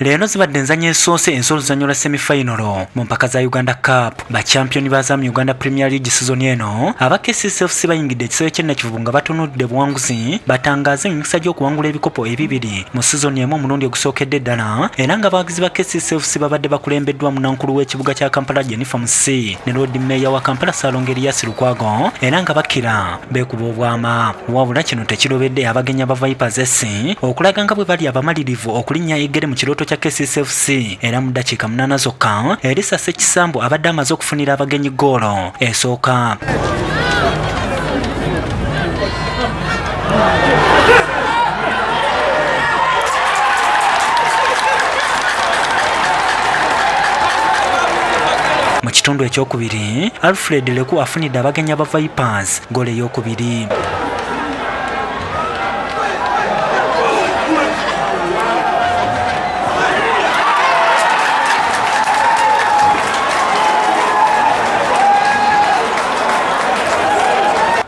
leero zibadde enzanyo esoose ensoluzanyo lwa semifinalo mu mpaka za uganda cup. Bachampioni bazamu uganda premier league sizoni eno. Aba kccfc bayingidde ekisero kyennakivubu nga batunudde buwanguzi batangaaze emikisa gy'okuwangula ebikopo ebibiri mu sizoni emu omulundi ogusookedde ddala era nga abawagizi ba kccfc babadde bakulembeddwa munankulu w'ekibuga kya kampala jennifer musi ne lodi meeya wa kampala saalongo eriyasi lukwago era nga bakira beekuba obwama. Wabula kino tekirobedde abagenya ba vipers s okulaga nga bwe bali abamalirivu okulinnya egere mu kirooto kya kccfc era mu ddakiika munaana zokka erisa ssekisambu abadde amaze okufunira abagenyi goolo. Esooka. Mu kitundu ekyokubiri alfred leku afunidde abagenya ba vipers goolo eyokubiri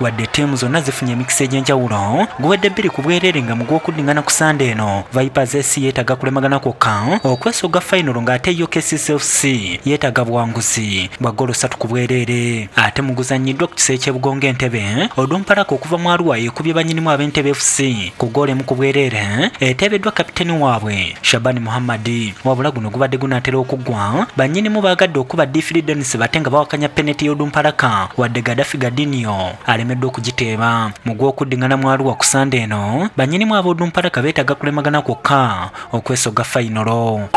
wadde ttiimu zonna zifunye emikisa egy'enjawulo guwedde bbiri ku bwereere nga mu gw'okuddingana ku sande eno. Vipers s yeetaaga kulemagana kwokka okwesoga fayinalo ng'ate yo kccfc yeetaaga buwanguzi bwa golo satu ku bwereere ate muguzanyiddwa ku kisee ky'ebugonga entebe odumpalaka okuva mu aruwa ekubye banyinimu ab'entebe fc ku goolo emu ku bwereere eteebeddwa kapiteni waabwe shabani muhammadi wabula guno gubadde gunaatera okuggwa. Bannyinimu baagadde okuba difiri denis bate nga bawakanya peneti y'odumpalaka wadde gadafi gadiniyo alemeddwa okugiteeba mu gw'okuddingana mu aruwa ku sande eno bannyinimu ab'odumpalaka beetaaga kulemagana kwokka okwesoga fayinolo